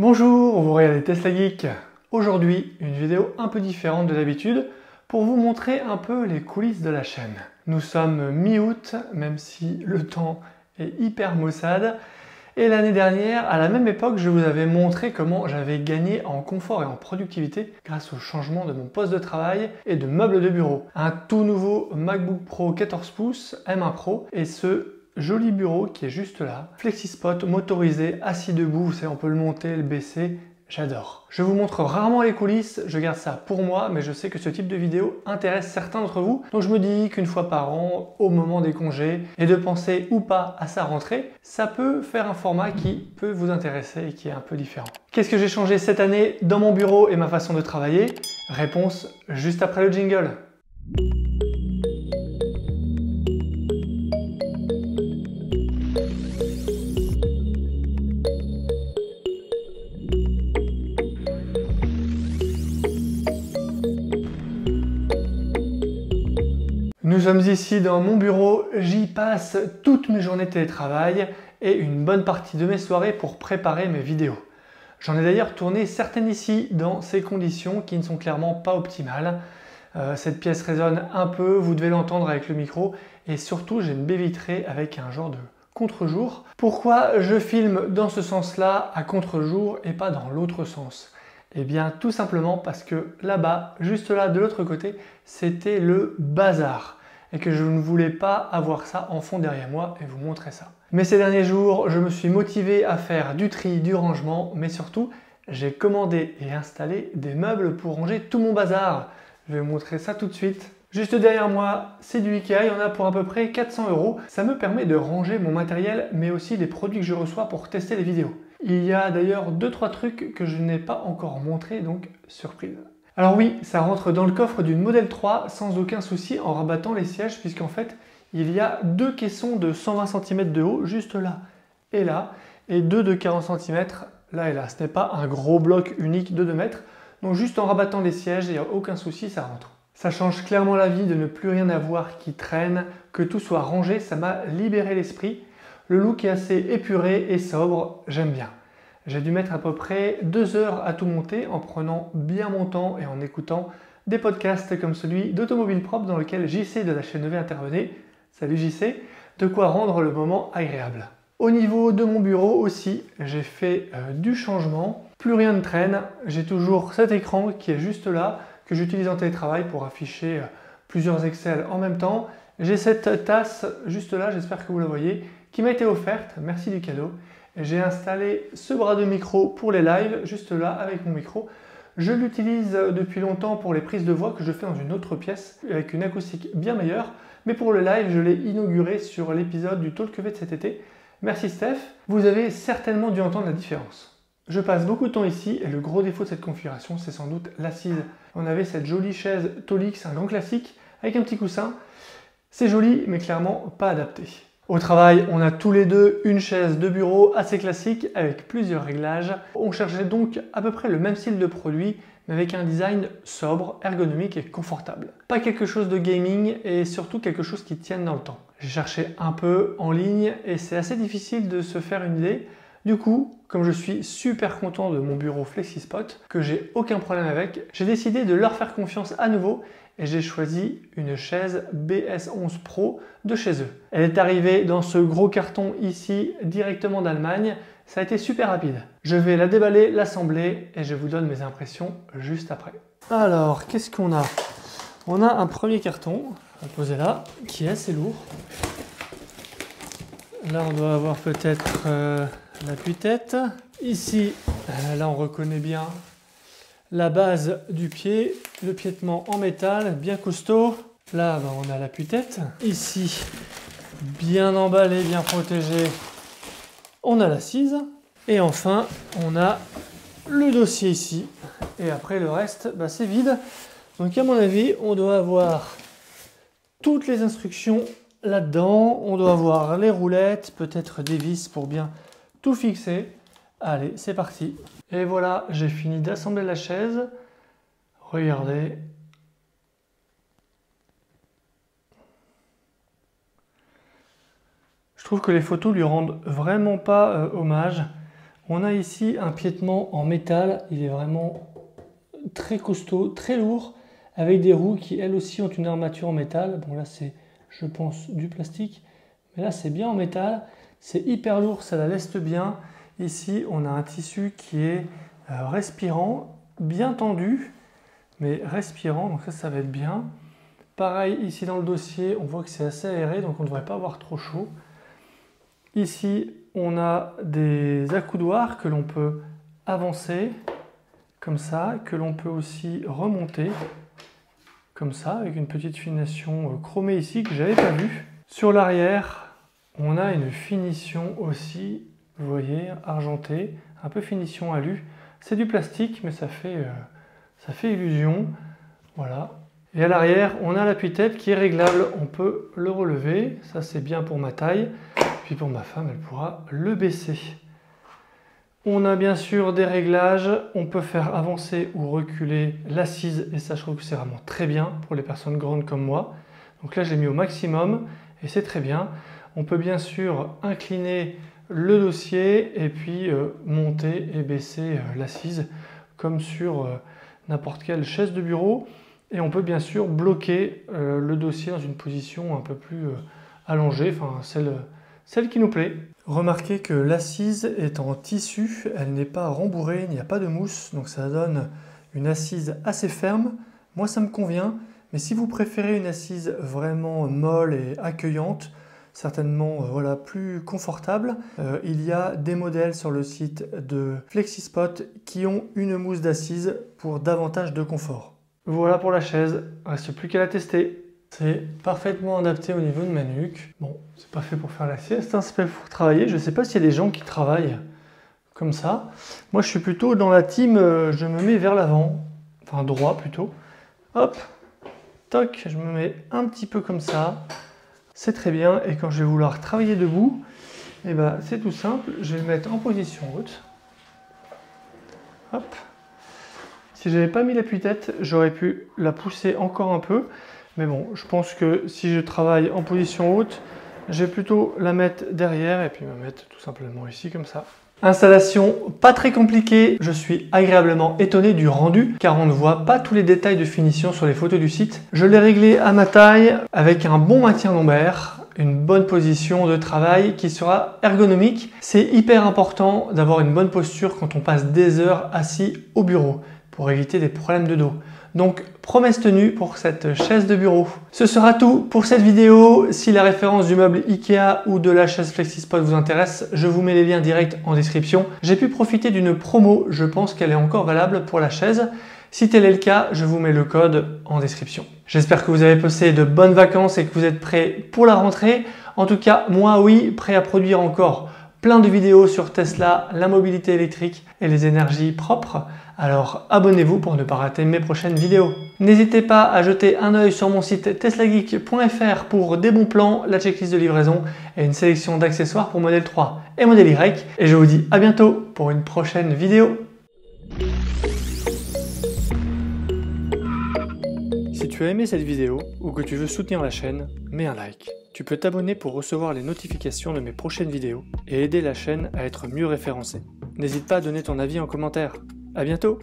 Bonjour, vous regardez Tesla Geek. Aujourd'hui, une vidéo un peu différente de d'habitude pour vous montrer un peu les coulisses de la chaîne. Nous sommes mi-août, même si le temps est hyper maussade. Et l'année dernière, à la même époque, je vous avais montré comment j'avais gagné en confort et en productivité grâce au changement de mon poste de travail et de meubles de bureau. Un tout nouveau MacBook Pro 14 pouces M1 Pro et ce joli bureau qui est juste là. FlexiSpot motorisé, assis debout, vous on peut le monter, le baisser. J'adore. Je vous montre rarement les coulisses, je garde ça pour moi, mais je sais que ce type de vidéo intéresse certains d'entre vous. Donc je me dis qu'une fois par an, au moment des congés, et de penser ou pas à sa rentrée, ça peut faire un format qui peut vous intéresser et qui est un peu différent. Qu'est-ce que j'ai changé cette année dans mon bureau et ma façon de travailler? Réponse juste après le jingle. Nous sommes ici dans mon bureau, j'y passe toutes mes journées de télétravail et une bonne partie de mes soirées pour préparer mes vidéos. J'en ai d'ailleurs tourné certaines ici dans ces conditions qui ne sont clairement pas optimales. Euh, cette pièce résonne un peu, vous devez l'entendre avec le micro et surtout j'ai une baie vitrée avec un genre de contre-jour. Pourquoi je filme dans ce sens-là à contre-jour et pas dans l'autre sens? Eh bien tout simplement parce que là-bas, juste là de l'autre côté, c'était le bazar et que je ne voulais pas avoir ça en fond derrière moi et vous montrer ça. Mais ces derniers jours, je me suis motivé à faire du tri, du rangement, mais surtout, j'ai commandé et installé des meubles pour ranger tout mon bazar. Je vais vous montrer ça tout de suite. Juste derrière moi, c'est du Ikea, il y en a pour à peu près 400 euros. Ça me permet de ranger mon matériel, mais aussi les produits que je reçois pour tester les vidéos. Il y a d'ailleurs 2-3 trucs que je n'ai pas encore montré, donc surprise. Alors oui, ça rentre dans le coffre d'une Model 3 sans aucun souci en rabattant les sièges puisqu'en fait il y a deux caissons de 120 cm de haut juste là et là et deux de 40 cm là et là. Ce n'est pas un gros bloc unique de 2 mètres. Donc juste en rabattant les sièges, il n'y a aucun souci, ça rentre. Ça change clairement la vie de ne plus rien avoir qui traîne, que tout soit rangé, ça m'a libéré l'esprit. Le look est assez épuré et sobre, j'aime bien. J'ai dû mettre à peu près deux heures à tout monter en prenant bien mon temps et en écoutant des podcasts comme celui d'Automobile Propre dans lequel JC de la chaîne V intervenait. Salut JC, de quoi rendre le moment agréable. Au niveau de mon bureau aussi, j'ai fait euh, du changement. Plus rien ne traîne. J'ai toujours cet écran qui est juste là, que j'utilise en télétravail pour afficher euh, plusieurs Excel en même temps. J'ai cette tasse juste là, j'espère que vous la voyez, qui m'a été offerte. Merci du cadeau. J'ai installé ce bras de micro pour les lives, juste là avec mon micro. Je l'utilise depuis longtemps pour les prises de voix que je fais dans une autre pièce avec une acoustique bien meilleure. Mais pour le live, je l'ai inauguré sur l'épisode du Talk de cet été. Merci Steph. Vous avez certainement dû entendre la différence. Je passe beaucoup de temps ici et le gros défaut de cette configuration, c'est sans doute l'assise. On avait cette jolie chaise Tolix, un grand classique, avec un petit coussin. C'est joli, mais clairement pas adapté. Au travail, on a tous les deux une chaise de bureau assez classique avec plusieurs réglages. On cherchait donc à peu près le même style de produit, mais avec un design sobre, ergonomique et confortable. Pas quelque chose de gaming et surtout quelque chose qui tienne dans le temps. J'ai cherché un peu en ligne et c'est assez difficile de se faire une idée. Du coup, comme je suis super content de mon bureau FlexiSpot, que j'ai aucun problème avec, j'ai décidé de leur faire confiance à nouveau et j'ai choisi une chaise BS11 Pro de chez eux. Elle est arrivée dans ce gros carton ici directement d'Allemagne. Ça a été super rapide. Je vais la déballer, l'assembler et je vous donne mes impressions juste après. Alors, qu'est-ce qu'on a? On a un premier carton, à poser là, qui est assez lourd. Là, on doit avoir peut-être euh, l'appui-tête. Ici, euh, là, on reconnaît bien la base du pied, le piétement en métal, bien costaud. Là, ben, on a l'appui-tête. Ici, bien emballé, bien protégé, on a l'assise. Et enfin, on a le dossier ici. Et après, le reste, ben, c'est vide. Donc, à mon avis, on doit avoir toutes les instructions là-dedans. On doit avoir les roulettes, peut-être des vis pour bien tout fixer. Allez, c'est parti. Et voilà, j'ai fini d'assembler la chaise. Regardez. Je trouve que les photos lui rendent vraiment pas euh, hommage. On a ici un piétement en métal, il est vraiment très costaud, très lourd, avec des roues qui elles aussi ont une armature en métal. Bon là c'est, je pense, du plastique, mais là c'est bien en métal, c'est hyper lourd, ça la leste bien. Ici on a un tissu qui est euh, respirant, bien tendu, mais respirant, donc ça, ça va être bien. Pareil, ici dans le dossier, on voit que c'est assez aéré, donc on ne devrait pas avoir trop chaud. Ici, on a des accoudoirs que l'on peut avancer, comme ça, que l'on peut aussi remonter, comme ça, avec une petite finition euh, chromée ici que j'avais pas vue. Sur l'arrière, on a une finition aussi, vous voyez, argentée, un peu finition alu. C'est du plastique, mais ça fait, euh, ça fait illusion. Voilà. Et à l'arrière, on a l'appui-tête qui est réglable. On peut le relever. Ça, c'est bien pour ma taille. Puis pour ma femme, elle pourra le baisser. On a bien sûr des réglages. On peut faire avancer ou reculer l'assise. Et ça, je trouve que c'est vraiment très bien pour les personnes grandes comme moi. Donc là, j'ai mis au maximum et c'est très bien. On peut bien sûr incliner le dossier et puis euh, monter et baisser euh, l'assise comme sur euh, n'importe quelle chaise de bureau. Et on peut bien sûr bloquer le dossier dans une position un peu plus allongée, enfin celle, celle qui nous plaît. Remarquez que l'assise est en tissu, elle n'est pas rembourrée, il n'y a pas de mousse, donc ça donne une assise assez ferme. Moi ça me convient, mais si vous préférez une assise vraiment molle et accueillante, certainement euh, voilà, plus confortable. Euh, il y a des modèles sur le site de FlexiSpot qui ont une mousse d'assise pour davantage de confort. Voilà pour la chaise, reste plus qu'à la tester. C'est parfaitement adapté au niveau de ma nuque. Bon, c'est pas fait pour faire la sieste, hein, c'est fait pour travailler. Je sais pas s'il y a des gens qui travaillent comme ça. Moi, je suis plutôt dans la team, euh, je me mets vers l'avant, enfin droit plutôt. Hop, toc, je me mets un petit peu comme ça c'est très bien. Et quand je vais vouloir travailler debout, eh ben, c'est tout simple. Je vais me mettre en position haute. Hop. Si j'avais pas mis l'appui-tête, j'aurais pu la pousser encore un peu. Mais bon, je pense que si je travaille en position haute, je vais plutôt la mettre derrière et puis me mettre tout simplement ici comme ça. Installation pas très compliquée, je suis agréablement étonné du rendu car on ne voit pas tous les détails de finition sur les photos du site. Je l'ai réglé à ma taille avec un bon maintien lombaire, une bonne position de travail qui sera ergonomique. C'est hyper important d'avoir une bonne posture quand on passe des heures assis au bureau pour éviter des problèmes de dos. Donc promesse tenue pour cette chaise de bureau. Ce sera tout pour cette vidéo. Si la référence du meuble Ikea ou de la chaise FlexiSpot vous intéresse, je vous mets les liens directs en description. J'ai pu profiter d'une promo, je pense qu'elle est encore valable pour la chaise. Si tel est le cas, je vous mets le code en description. J'espère que vous avez passé de bonnes vacances et que vous êtes prêts pour la rentrée. En tout cas, moi oui, prêt à produire encore plein de vidéos sur Tesla, la mobilité électrique et les énergies propres. Alors abonnez-vous pour ne pas rater mes prochaines vidéos. N'hésitez pas à jeter un œil sur mon site teslageek.fr pour des bons plans, la checklist de livraison et une sélection d'accessoires pour modèle 3 et modèle Y. Et je vous dis à bientôt pour une prochaine vidéo. Tu as aimé cette vidéo ou que tu veux soutenir la chaîne, mets un like. Tu peux t'abonner pour recevoir les notifications de mes prochaines vidéos et aider la chaîne à être mieux référencée. N'hésite pas à donner ton avis en commentaire. À bientôt